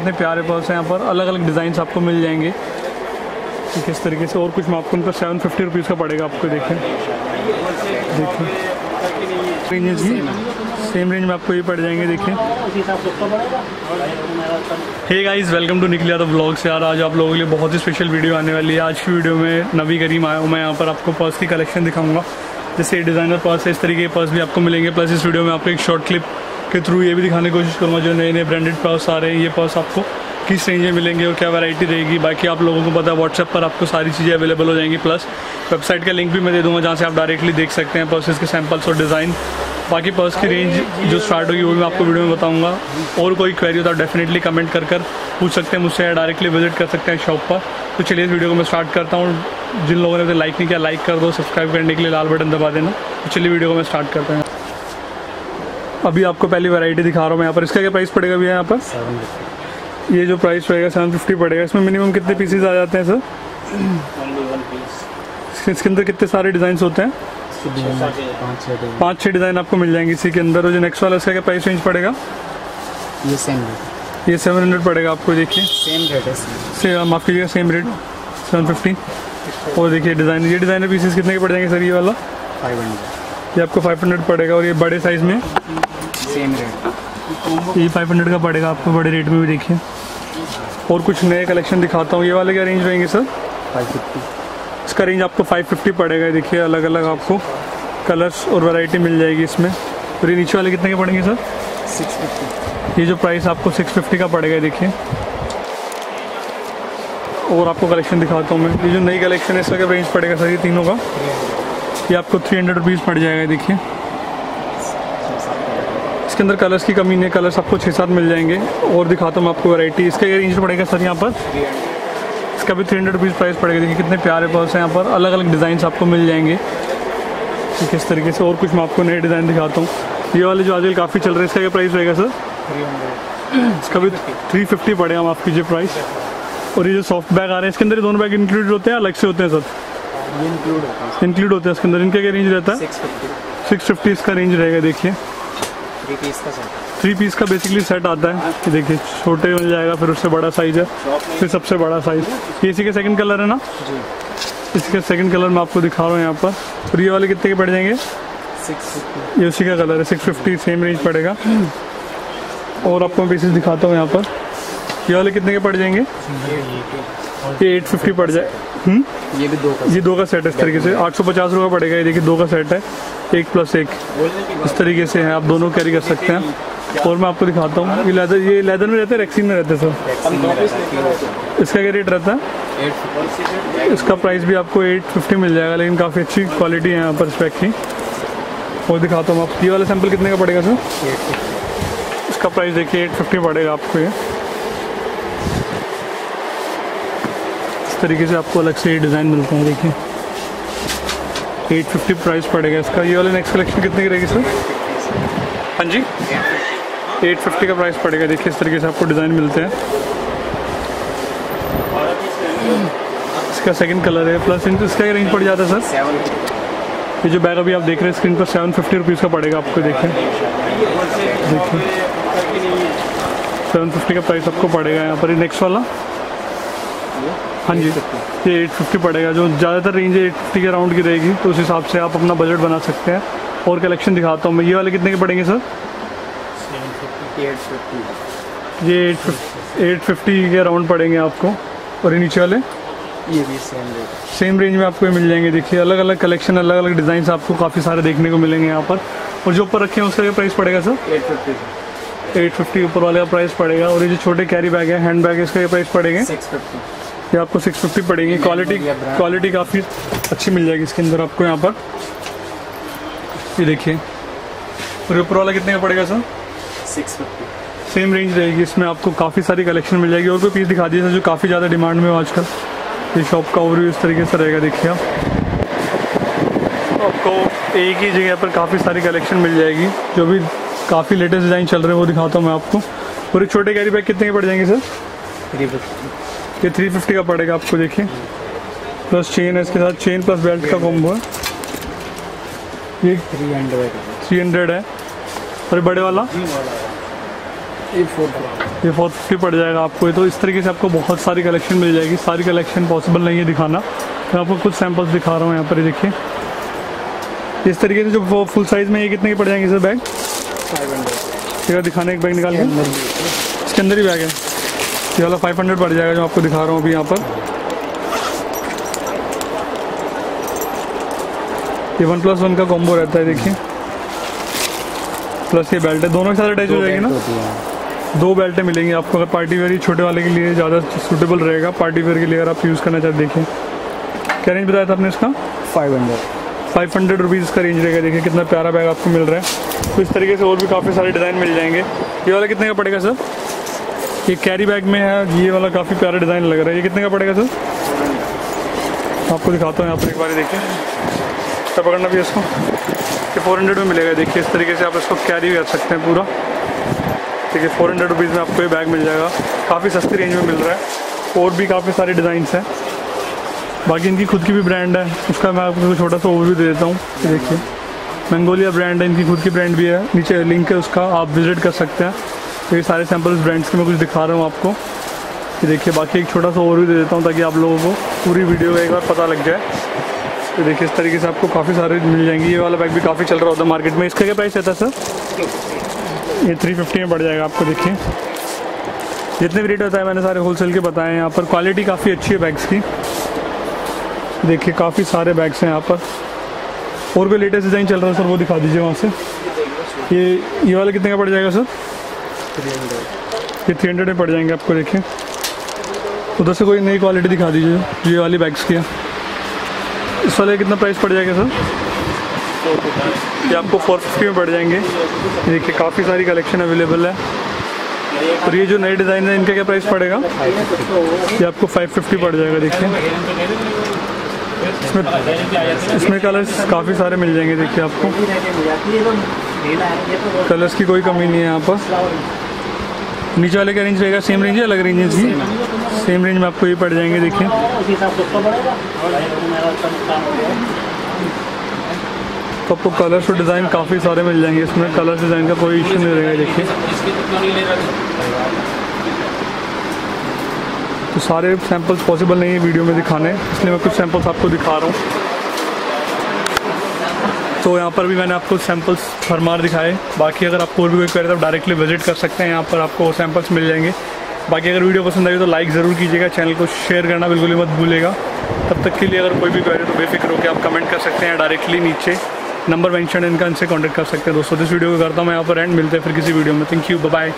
कितने प्यारे पर्स हैं यहाँ पर। अलग अलग डिज़ाइन आपको मिल जाएँगे। इस तरीके से और कुछ मैं आपको उनका सेवन फिफ्टी रुपीज़ का पड़ेगा आपको, देखें। देखिए रेंजेस भी सेम रेंज में आपको ये पड़ जाएँगे देखिए हे गाइस वेलकम टू निकलिया द ब्लॉग्स यार। आज आप लोगों के लिए बहुत ही स्पेशल वीडियो आने वाली है। आज की वीडियो में नवी करीम आया हूँ मैं यहाँ पर, आपको पर्स की कलेक्शन दिखाऊँगा। जैसे डिज़ाइनर पर्स है, इस तरीके के पर्स भी आपको मिलेंगे। प्लस इस वीडियो में आपको एक शॉर्ट क्लिप के थ्रू ये भी दिखाने की कोशिश करूँगा, जो नए नए ब्रांडेड पर्स आ रहे हैं, ये पर्स आपको किस रेंज में मिलेंगे और क्या वैरायटी रहेगी, बाकी आप लोगों को पता है व्हाट्सएप पर आपको सारी चीज़ें अवेलेबल हो जाएँगी प्लस वेबसाइट का लिंक भी मैं दे दूँगा, जहाँ से आप डायरेक्टली देख सकते हैं पर्सेस के सैम्पल्स और डिज़ाइन बाकी पर्स की रेंज जो स्टार्ट होगी, वो भी मैं आपको वीडियो में बताऊँगा। और कोई क्वेरी हो तो डेफिनेटली कमेंट कर कर पूछ सकते हैं मुझसे डायरेक्टली विज़िट कर सकते हैं शॉप पर। तो चलिए इस वीडियो को मैं स्टार्ट करता हूँ। जिन लोगों ने लाइक नहीं किया लाइक कर दो सब्सक्राइब करने के लिए लाल बटन दबा देना। तो चलिए वीडियो को मैं स्टार्ट करते हैं। अभी आपको पहली वैरायटी दिखा रहा हूँ मैं यहाँ पर। इसका क्या प्राइस पड़ेगा भैया यहाँ पर? ये जो प्राइस पड़ेगा सेवन फिफ्टी पड़ेगा। इसमें मिनिमम कितने पीसेज आ जाते हैं सर इसके अंदर कितने सारे डिज़ाइन होते हैं? पाँच छः डिज़ाइन आपको मिल जाएँगे। इसी के अंदर और जो नेक्स्ट वाला इसका क्या प्राइस रेंज पड़ेगा? ये सेम ये सेवन हंड्रेड पड़ेगा आपको देखिए। सेम रेट है से माफ़ कीजिएगा सेम रेट सेवन फिफ्टी और देखिए डिज़ाइन ये डिज़ाइनर पीसेस कितने के पड़ जाएँगे सर ये वाला? फाइव हंड्रेड ये आपको फाइव हंड्रेड पड़ेगा और ये बड़े साइज़ में। सेम रेट ये फाइव हंड्रेड का पड़ेगा आपको बड़े रेट में भी देखिए। और कुछ नए कलेक्शन दिखाता हूँ। ये वाले क्या रेंज रहेंगे सर? फाइव फिफ्टी इसका रेंज आपको 550 पड़ेगा। देखिए अलग अलग आपको कलर्स और वैरायटी मिल जाएगी इसमें। और ये नीचे वाले कितने के पड़ेंगे सर? सिक्स फिफ्टी ये जो प्राइस आपको 650 का पड़ेगा देखिए। और आपको कलेक्शन दिखाता हूँ मैं। ये जो नई कलेक्शन है इसका क्या रेंज पड़ेगा सर? ये तीनों का? ये आपको थ्री हंड्रेड रुपीज़ पड़ जाएगा, देखिए। इसके अंदर कलर्स की कमी नहीं है कलर्स आपको छः सात मिल जाएँगे। और दिखाता हूँ आपको वैरायटी इसका ये रेंज पड़ेगा सर यहाँ पर। इसका भी थ्री हंड्रेड रुपीज़ प्राइस पड़ेगा। देखिए कितने प्यारे पर्स हैं यहाँ पर। अलग अलग डिज़ाइन आपको मिल जाएँगे। ठीक इस तरीके से और कुछ मैं आपको नए डिज़ाइन दिखाता हूँ। ये वाले जो आजकल काफ़ी चल रहे हैं, इसका क्या प्राइस रहेगा सर? इसका भी थ्री फिफ्टी पड़ेगा, माफ़ कीजिए प्राइस और ये जो सॉफ्ट बैग आ रहे हैं, इसके अंदर दोनों बैग इंक्लूड होते हैं अलग से होते हैं सर? ये इंक्लूड होता है। इंक्लूड होते हैं इसके अंदर। इनका क्या रेंज रहता है? सिक्स फिफ्टी इसका रेंज रहेगा देखिए। थ्री पीस का सेट थ्री पीस का बेसिकली सेट आता है। ये देखिए छोटे मिल जाएगा फिर उससे बड़ा साइज़ है फिर सबसे बड़ा साइज़ ये इसी का सेकंड कलर है ना? जी। इसी का सेकंड कलर मैं आपको दिखा रहा हूँ यहाँ पर। और ये वाले कितने के पड़ जाएँगे? ये उसी का कलर है। सिक्स फिफ्टी सेम रेंज पड़ेगा। और आपको मैं पीसेस दिखाता हूँ यहाँ पर। ये वाले कितने के पड़ जाएँगे? ये एट फिफ्टी पड़ जाए। हम्म? ये भी दो का ये दो का सेट है इस तरीके से। आठ सौ पचास रुपये पड़ेगा। ये देखिए दो का सेट है। एक प्लस एक। इस तरीके से है। आप दोनों कैरी कर सकते हैं। और मैं आपको दिखाता हूँ। ये लेदर ये लेदर में रहते हैं रेक्सिन में रहते हैं सर इसका क्या रेट रहता है? इसका प्राइस भी आपको एट फिफ्टी मिल जाएगा लेकिन काफ़ी अच्छी क्वालिटी है यहाँ पर स्पेक की। और दिखाता हूँ आप ये वाला सैंपल कितने का पड़ेगा सर इसका प्राइस देखिए एट फिफ्टी पड़ेगा आपको ये। तरीके से आपको अलग से डिज़ाइन मिलते हैं, देखिए। एट फिफ्टी प्राइस पड़ेगा इसका। ये वाला नेक्स्ट कलेक्शन कितने की रहेगी सर हाँ जी। एट फिफ्टी का प्राइस पड़ेगा। देखिए, इस तरीके से आपको डिज़ाइन मिलते हैं। इसका सेकंड कलर है। प्लस इसका क्या रेंज पड़ जाता है सर ये जो बैग अभी आप देख रहे हैं स्क्रीन पर सेवन फिफ्टी रुपीज़ का पड़ेगा आपको, देखिए। देखिए। सेवन फिफ्टी का प्राइस आपको पड़ेगा यहाँ पर नेक्स्ट वाला। हाँ जी ये एट फिफ्टी पड़ेगा जो ज़्यादातर रेंज एट फिफ्टी के राउंड की रहेगी तो उस हिसाब से आप अपना बजट बना सकते हैं। और कलेक्शन दिखाता हूँ मैं। ये वाले कितने के पड़ेंगे सर ये एट फिफ्टी। के राउंड पड़ेंगे आपको। और ये नीचे वाले? ये भी सेम रेट सेम रेंज में आपको ये मिल जाएँगे। देखिए अलग अलग कलेक्शन अलग अलग डिज़ाइन आपको काफ़ी सारे देखने को मिलेंगे यहाँ पर। और जो ऊपर रखे हैं उसका क्या प्राइस पड़ेगा sir eight fifty eight fifty ऊपर वाले का प्राइस पड़ेगा। और ये जो छोटे कैरी बैग है हैंड बैग है इसका ये प्राइस पड़ेगा? सिक्स फिफ्टी ये आपको सिक्स फिफ्टी पड़ेगी. क्वालिटी क्वालिटी काफ़ी अच्छी मिल जाएगी इसके अंदर आपको यहाँ पर. ये देखिए. और ऊपर वाला कितने का पड़ेगा sir? Six fifty same range रहेगी. इसमें आपको काफ़ी सारी कलेक्शन मिल जाएगी. और कोई पीस दिखा दीजिए सर जो काफ़ी ज़्यादा डिमांड में हो आजकल. ये शॉप का ओवरव्यू इस तरीके से रहेगा देखिए आप. आपको एक ही जगह पर काफ़ी सारी कलेक्शन मिल जाएगी. जो भी काफ़ी लेटेस्ट डिज़ाइन चल रहे हैं वो दिखाता हूँ मैं आपको. और एक छोटे कैरी बैग कितने के पड़ जाएँगे सर? ये थ्री फिफ्टी का पड़ेगा आपको देखिए। प्लस चेन है इसके साथ चेन प्लस बेल्ट का कॉम्बो है। ये थ्री हंड्रेड थ्री हंड्रेड है। और ये बड़े वाला? ये फोर फिफ्टी पड़ जाएगा आपको। ये तो इस तरीके से आपको बहुत सारी कलेक्शन मिल जाएगी। सारी कलेक्शन पॉसिबल नहीं है दिखाना। मैं आपको कुछ सैंपल्स दिखा रहा हूँ यहाँ पर ये देखिए। इस तरीके से जो फुल साइज़ में ये कितने के पड़ जाएँगे सर बैग? फाइव हंड्रेड दिखाने एक बैग निकाल के। इसके अंदर ही। बैग है। ये वाला फाइव हंड्रेड पड़ जाएगा जो आपको दिखा रहा हूँ अभी यहाँ पर। ये वन प्लस वन का कॉम्बो रहता है देखिए। प्लस ये बेल्ट है दोनों के साथ अटैच हो जाएगी ना? दो बेल्टें मिलेंगी आपको अगर पार्टी वेयर ही छोटे वाले के लिए ज़्यादा सूटेबल रहेगा पार्टी वेयर के लिए अगर आप यूज़ करना चाहते देखिए। क्या रेंज बताया था आपने इसका? Five hundred five hundred rupees का रेंज रहेगा देखिए कितना प्यारा बैग आपको मिल रहा है। तो इस तरीके से और भी काफ़ी सारे डिज़ाइन मिल जाएँगे। ये वाला कितने का पड़ेगा सर ये कैरी बैग में है, ये वाला काफ़ी प्यारा डिज़ाइन लग रहा है। ये कितने का पड़ेगा सर? आपको दिखाता हूँ यहाँ पर एक बार देखिए। क्या पकड़ना भी इसको। ये फोर हंड्रेड में मिलेगा। देखिए, इस तरीके से आप इसको कैरी कर सकते हैं पूरा। है फोर हंड्रेड रुपीज़ में आपको ये बैग मिल जाएगा। काफ़ी सस्ती रेंज में मिल रहा है। और भी काफ़ी सारे डिज़ाइंस हैं। बाकी इनकी खुद की भी ब्रांड है। उसका मैं आपको छोटा सा ओवरव्यू दे देता हूँ। देखिए। मंगोलिया ब्रांड है। इनकी खुद की ब्रांड भी है। नीचे लिंक है उसका। आप विज़िट कर सकते हैं। ये सारे सैम्पल्स ब्रांड्स के मैं कुछ दिखा रहा हूँ आपको। ये देखिए, बाकी एक छोटा सा और भी दे देता हूँ ताकि आप लोगों को पूरी वीडियो का एक बार पता लग जाए। तो देखिए, इस तरीके से आपको काफ़ी सारे मिल जाएँगे। ये वाला बैग भी काफ़ी चल रहा होता है मार्केट में। इसका क्या प्राइस रहता है सर ये थ्री फिफ्टी में पड़ जाएगा आपको, देखिए। जितने भी रेट होता है मैंने, सारे होलसेल के बताए हैं यहाँ पर। क्वालिटी काफ़ी अच्छी है बैग्स की। देखिए, काफ़ी सारे बैग्स हैं यहाँ पर। और भी लेटेस्ट डिज़ाइन चल रहा है सर वो दिखा दीजिए वहाँ से। ये ये वाला कितने का पड़ जाएगा सर थ्री हंड्रेड ये थ्री हंड्रेड में पड़ जाएँगे आपको, देखिए। उधर से कोई नई क्वालिटी दिखा दीजिए जो वाली बैग्स की इस वाले कितना प्राइस पड़ जाएगा सर ये आपको फोर फिफ्टी में पड़ जाएँगे। देखिए, काफ़ी सारी कलेक्शन अवेलेबल है। और ये जो नए डिज़ाइन है, इनका क्या प्राइस पड़ेगा? ये आपको फाइव फिफ्टी पड़ जाएगा, देखिए। इसमें इसमें कलर्स काफ़ी सारे मिल जाएँगे, देखिए आपको। कलर्स की कोई कमी नहीं है यहाँ पर। नीचे वाले का रेंज रहेगा सेम रेंज है, अलग रेंज है सेम रेंज में आपको ये पड़ जाएँगे, देखिए। तो आपको कलर्स और डिज़ाइन काफ़ी सारे मिल जाएँगे इसमें। कलर्स डिज़ाइन का कोई इशू नहीं रहेगा, देखिए। तो सारे सैंपल्स पॉसिबल नहीं है वीडियो में दिखाने। इसलिए मैं कुछ सैंपल्स आपको दिखा रहा हूँ। तो यहाँ पर भी मैंने आपको सैंपल्स भरमार दिखाए। बाकी अगर आपको और भी कोई करे तो डायरेक्टली विज़िट कर सकते हैं। यहाँ पर आपको सैंपल्स मिल जाएँगे। बाकी अगर वीडियो पसंद आई तो लाइक ज़रूर कीजिएगा। चैनल को शेयर करना बिल्कुल ही मत भूलेगा तब तक के लिए अगर कोई भी क्वेरी तो बेफिक्र होकर आप कमेंट कर सकते हैं डायरेक्टली नीचे। नंबर मैंशन इनका इनसे कांटेक्ट कर सकते हैं। दोस्तों, इस वीडियो को करता हूँ यहाँ पर एंड मिलते हैं फिर किसी वीडियो में। Thank you bye